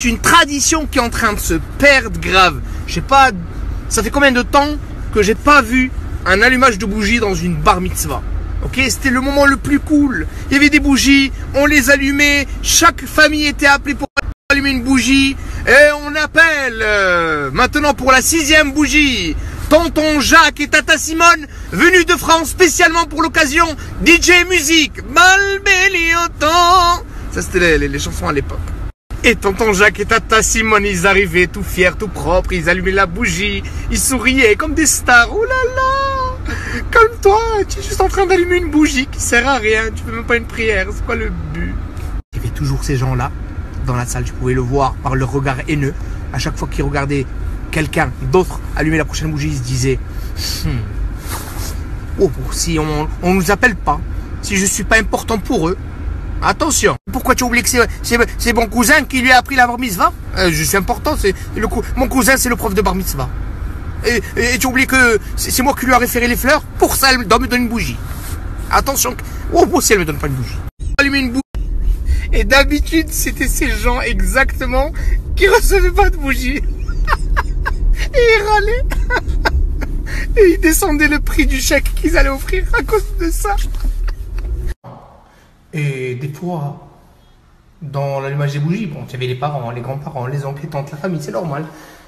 C'est une tradition qui est en train de se perdre grave. Je pas, ça fait combien de temps que j'ai pas vu un allumage de bougies dans une bar mitzvah. Ok, c'était le moment le plus cool. Il y avait des bougies, on les allumait, chaque famille était appelée pour allumer une bougie. Et on appelle euh, maintenant pour la sixième bougie. Tonton Jacques et Tata Simone, venus de France spécialement pour l'occasion, DJ musique, Malbéliotan. Ça c'était les chansons à l'époque. Et tonton Jacques et tata Simone, ils arrivaient tout fiers, tout propres, ils allumaient la bougie, ils souriaient comme des stars. Oh là là Calme-toi, tu es juste en train d'allumer une bougie qui sert à rien, tu fais même pas une prière, c'est quoi le but Il y avait toujours ces gens-là dans la salle, tu pouvais le voir par leur regard haineux. À chaque fois qu'ils regardaient quelqu'un d'autre allumer la prochaine bougie, ils se disaient Hmm. Oh, si on, on nous appelle pas, si je suis pas important pour eux, Attention, pourquoi tu oublies que c'est, mon cousin qui lui a appris la bar mitzvah? Euh, Je suis important, c'est le mon cousin c'est le prof de bar mitzvah. Et, tu oublies que c'est, moi qui lui a référé les fleurs, pour ça elle doit me donner une bougie. Attention, oh, oh, si elle me donne pas une bougie. Allumer une bougie. Et d'habitude c'était ces gens exactement qui recevaient pas de bougie. et ils râlaient. et ils descendaient le prix du chèque qu'ils allaient offrir à cause de ça. Et des fois, dans l'allumage des bougies, bon, tu avais les parents, les grands-parents, les oncles, les tantes, la famille, c'est normal.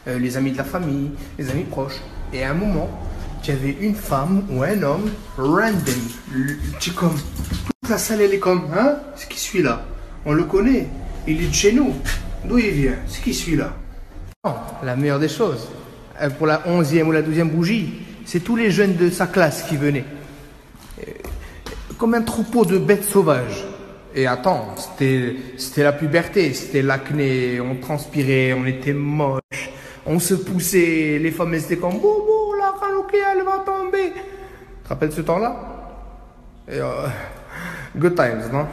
Euh, les amis de la famille, les amis proches. Et à un moment, tu avais une femme ou un homme random. Tu comme. Toute la salle, elle est comme. Hein C'est qui celui-là On le connaît. Il est de chez nous. D'où il vient? C'est qui celui-là Non, la meilleure des choses. euh, Pour la onzième ou la douzième bougie, c'est tous les jeunes de sa classe qui venaient comme un troupeau de bêtes sauvages. Et attends, c'était, la puberté, c'était l'acné, on transpirait, on était moche, on se poussait, les femmes étaient comme Bobo, la Hanukkah, elle va tomber. Tu te rappelles ce temps-là? Euh, Good times, non?